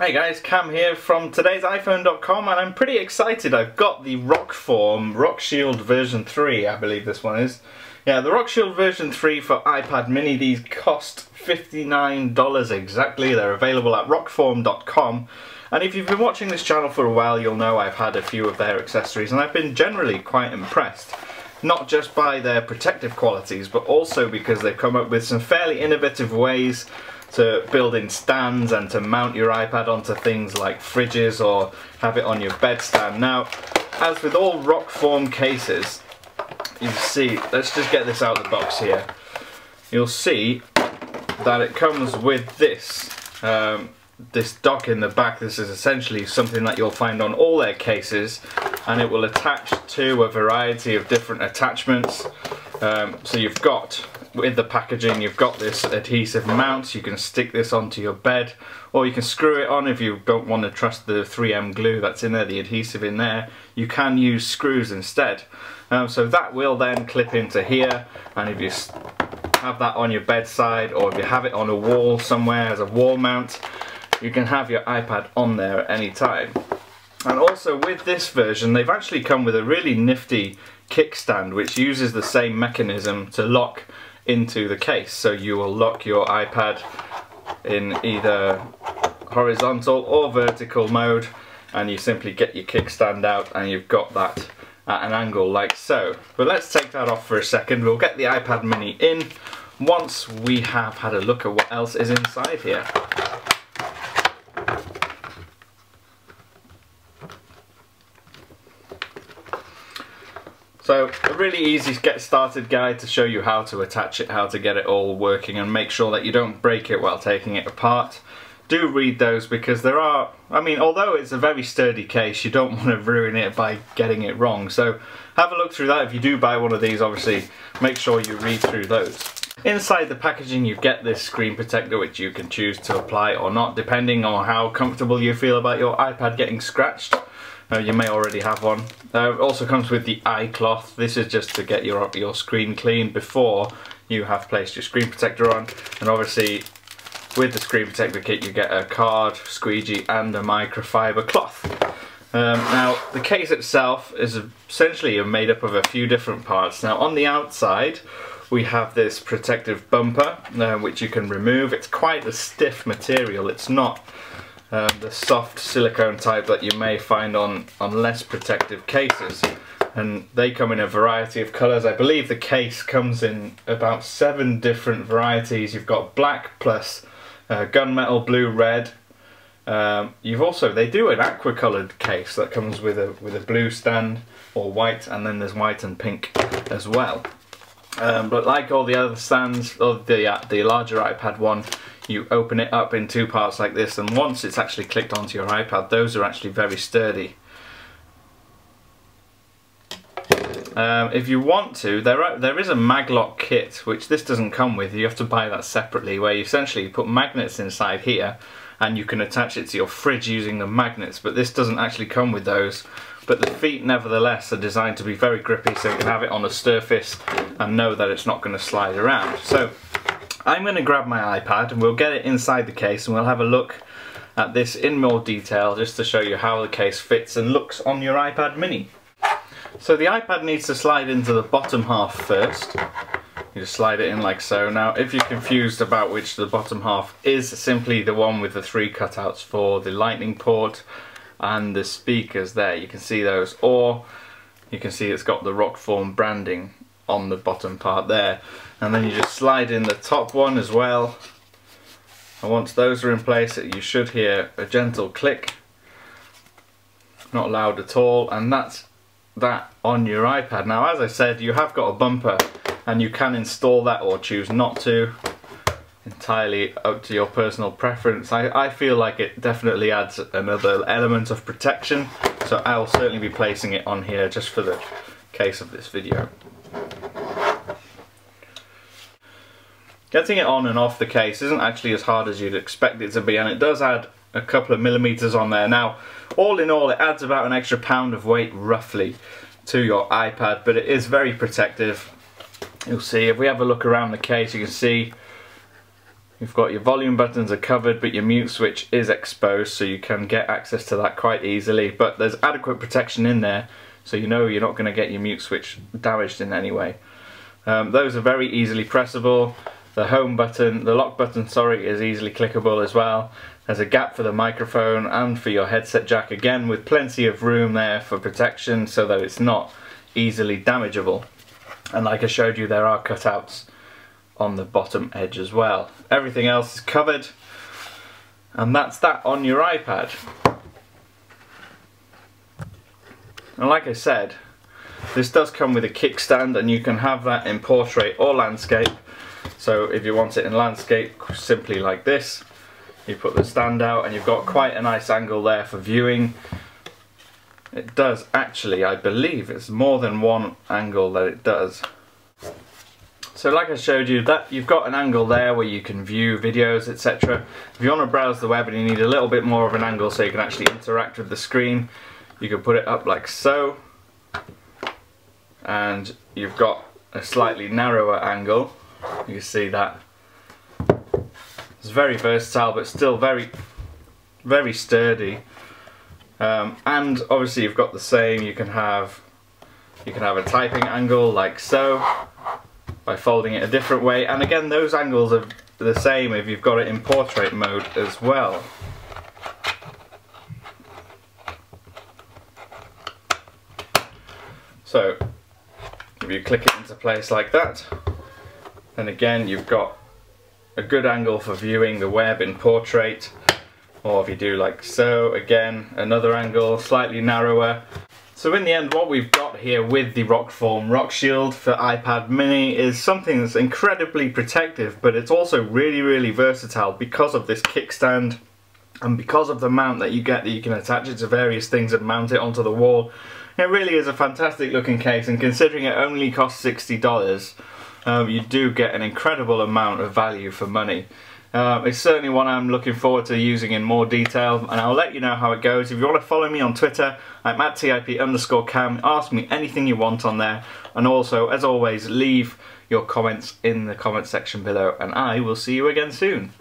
Hey guys, Cam here from today's iPhone.com and I'm pretty excited. I've got the RokForm Rock Shield version 3, I believe this one is. Yeah, the RokShield version 3 for iPad mini, these cost $59 exactly. They're available at rokform.com. And if you've been watching this channel for a while, you'll know I've had a few of their accessories and I've been generally quite impressed. Not just by their protective qualities, but also because they've come up with some fairly innovative ways to build in stands and to mount your iPad onto things like fridges or have it on your bedstand. Now, as with all RokForm cases, you see, let's just get this out of the box here. You'll see that it comes with this, um, this dock in the back. This is essentially something that you'll find on all their cases and it will attach to a variety of different attachments. Um, so you've got with the packaging you've got this adhesive mount. You can stick this onto your bed or you can screw it on if you don't want to trust the 3M glue that's in there the adhesive in there. You can use screws instead. Um, so that will then clip into here and if you have that on your bedside or if you have it on a wall somewhere as a wall mount you can have your iPad on there at any time and also with this version they've actually come with a really nifty kickstand which uses the same mechanism to lock into the case. So you will lock your iPad in either horizontal or vertical mode and you simply get your kickstand out and you've got that at an angle like so. But let's take that off for a second. We'll get the iPad mini in once we have had a look at what else is inside here. So a really easy get started guide to show you how to attach it, how to get it all working and make sure that you don't break it while taking it apart. Do read those because there are, I mean although it's a very sturdy case you don't want to ruin it by getting it wrong so have a look through that if you do buy one of these obviously make sure you read through those. Inside the packaging you get this screen protector which you can choose to apply or not depending on how comfortable you feel about your iPad getting scratched. Uh, you may already have one. Uh, it also comes with the eye cloth. This is just to get your, your screen clean before you have placed your screen protector on. And obviously with the screen protector kit you get a card, squeegee and a microfiber cloth. Um, now the case itself is essentially made up of a few different parts. Now on the outside we have this protective bumper uh, which you can remove. It's quite a stiff material. It's not um, the soft silicone type that you may find on, on less protective cases and they come in a variety of colours. I believe the case comes in about seven different varieties. You've got black plus uh, gunmetal, blue, red. Um, you've also they do an aqua coloured case that comes with a with a blue stand or white, and then there's white and pink as well. Um, but like all the other stands, or the uh, the larger iPad one, you open it up in two parts like this and once it's actually clicked onto your iPad those are actually very sturdy. Um, if you want to, there are, there is a maglock kit which this doesn't come with, you have to buy that separately where you essentially put magnets inside here and you can attach it to your fridge using the magnets but this doesn't actually come with those but the feet nevertheless are designed to be very grippy so you can have it on a surface and know that it's not going to slide around. So I'm going to grab my iPad and we'll get it inside the case and we'll have a look at this in more detail just to show you how the case fits and looks on your iPad mini. So the iPad needs to slide into the bottom half first. You just slide it in like so. Now if you're confused about which the bottom half is, simply the one with the three cutouts for the lightning port and the speakers there, you can see those. Or you can see it's got the RokForm branding on the bottom part there. And then you just slide in the top one as well. And once those are in place you should hear a gentle click. Not loud at all. And that's that on your iPad. Now as I said you have got a bumper and you can install that or choose not to entirely up to your personal preference I, I feel like it definitely adds another element of protection so I'll certainly be placing it on here just for the case of this video Getting it on and off the case isn't actually as hard as you'd expect it to be and it does add a couple of millimeters on there. Now, all in all, it adds about an extra pound of weight roughly to your iPad, but it is very protective. You'll see, if we have a look around the case, you can see You've got your volume buttons are covered but your mute switch is exposed so you can get access to that quite easily but there's adequate protection in there so you know you're not going to get your mute switch damaged in any way. Um, those are very easily pressable. The home button, the lock button, sorry, is easily clickable as well. There's a gap for the microphone and for your headset jack again with plenty of room there for protection so that it's not easily damageable. And like I showed you, there are cutouts on the bottom edge as well. Everything else is covered and that's that on your iPad. And like I said, this does come with a kickstand and you can have that in portrait or landscape. So if you want it in landscape, simply like this, you put the stand out and you've got quite a nice angle there for viewing. It does actually, I believe it's more than one angle that it does. So like I showed you, that you've got an angle there where you can view videos, etc. If you want to browse the web and you need a little bit more of an angle so you can actually interact with the screen, you can put it up like so. And you've got a slightly narrower angle. You can see that. It's very versatile but still very very sturdy. Um, and obviously you've got the same you can have you can have a typing angle like so by folding it a different way. And again those angles are the same if you've got it in portrait mode as well. So if you click it into place like that, then again you've got a good angle for viewing the web in portrait. Or if you do like so, again another angle, slightly narrower. So in the end what we've got here with the RokForm Rock Shield for iPad mini is something that's incredibly protective but it's also really really versatile because of this kickstand and because of the mount that you get that you can attach it to various things and mount it onto the wall it really is a fantastic looking case and considering it only costs $60, um, you do get an incredible amount of value for money. Um, it's certainly one I'm looking forward to using in more detail and I'll let you know how it goes. If you want to follow me on Twitter, I'm at TIP underscore cam. Ask me anything you want on there and also, as always, leave your comments in the comment section below and I will see you again soon.